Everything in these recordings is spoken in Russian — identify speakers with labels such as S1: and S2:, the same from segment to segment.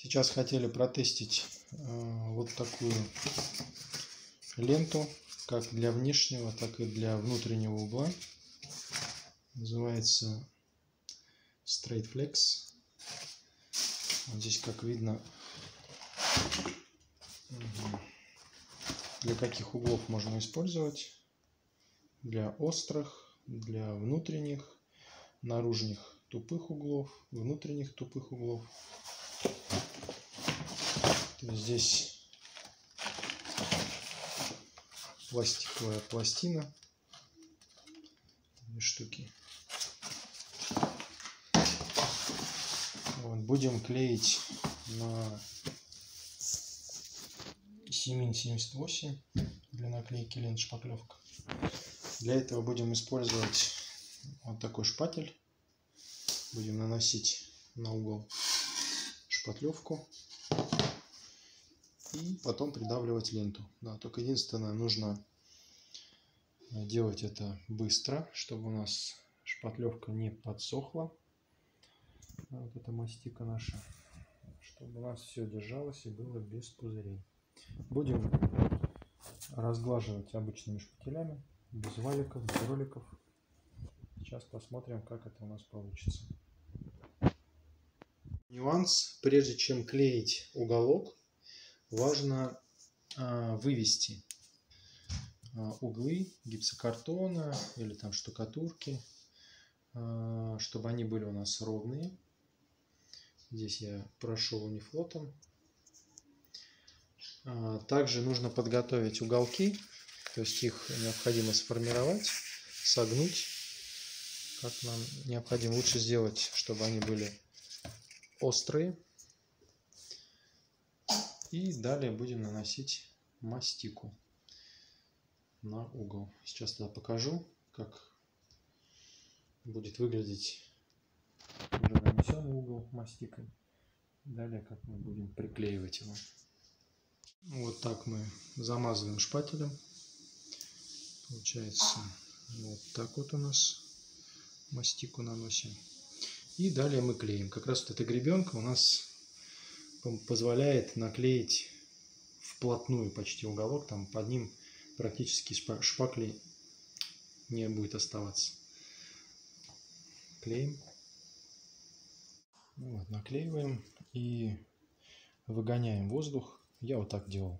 S1: Сейчас хотели протестить э, вот такую ленту, как для внешнего, так и для внутреннего угла. Называется Straight Flex. Вот здесь, как видно, для каких углов можно использовать. Для острых, для внутренних, наружных тупых углов, внутренних тупых углов. Здесь пластиковая пластина. Две штуки. Вот, будем клеить на Симин 78 для наклейки лент шпаклевка. Для этого будем использовать вот такой шпатель. Будем наносить на угол шпатлевку и потом придавливать ленту. Да, только единственное, нужно делать это быстро, чтобы у нас шпатлевка не подсохла. Вот эта мастика наша. Чтобы у нас все держалось и было без пузырей. Будем разглаживать обычными шпателями, без валиков, без роликов. Сейчас посмотрим, как это у нас получится. Нюанс, прежде чем клеить уголок, важно а, вывести а, углы гипсокартона или там штукатурки, а, чтобы они были у нас ровные. Здесь я прошел унифлотом. Также нужно подготовить уголки, то есть их необходимо сформировать, согнуть, как нам необходимо. Лучше сделать, чтобы они были острые. И далее будем наносить мастику на угол. Сейчас тогда покажу, как будет выглядеть уже нанесенный угол мастикой. Далее, как мы будем приклеивать его. Вот так мы замазываем шпателем. Получается вот так вот у нас мастику наносим. И далее мы клеим. Как раз вот эта гребенка у нас позволяет наклеить вплотную почти уголок, там под ним практически шпакли не будет оставаться. Клеим. Вот, наклеиваем и выгоняем воздух. Я вот так делал.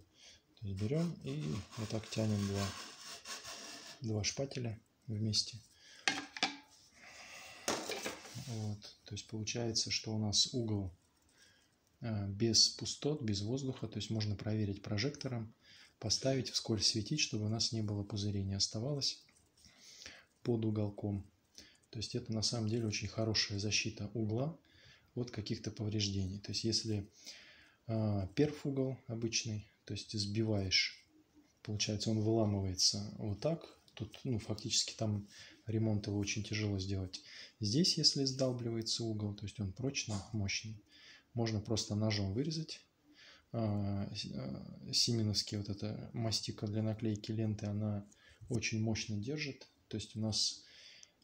S1: То есть берем и вот так тянем два, два шпателя вместе. Вот, то есть получается, что у нас угол без пустот, без воздуха, то есть можно проверить прожектором, поставить, вскользь светить, чтобы у нас не было пузырей, не оставалось под уголком. То есть это на самом деле очень хорошая защита угла от каких-то повреждений. То есть если э, перф угол обычный, то есть сбиваешь, получается он выламывается вот так, тут ну, фактически там ремонт его очень тяжело сделать. Здесь, если сдалбливается угол, то есть он прочный, мощный, можно просто ножом вырезать. А, а, Сименовский вот эта мастика для наклейки ленты, она очень мощно держит. То есть у нас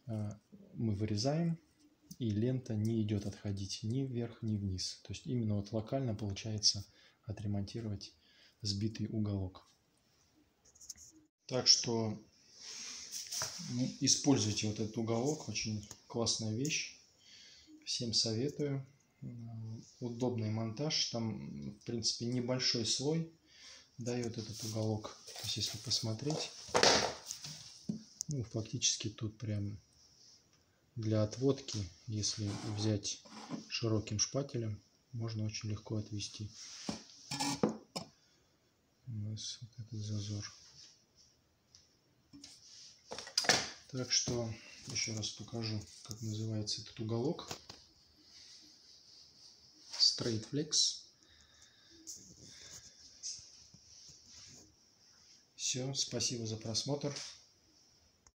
S1: а, мы вырезаем, и лента не идет отходить ни вверх, ни вниз. То есть именно вот локально получается отремонтировать сбитый уголок. Так что используйте вот этот уголок, очень классная вещь. Всем советую удобный монтаж. Там, в принципе, небольшой слой дает этот уголок. То есть, если посмотреть, ну, фактически тут прям для отводки, если взять широким шпателем, можно очень легко отвести. У нас вот этот зазор. Так что еще раз покажу, как называется этот уголок. Straight Flex. Все, спасибо за просмотр.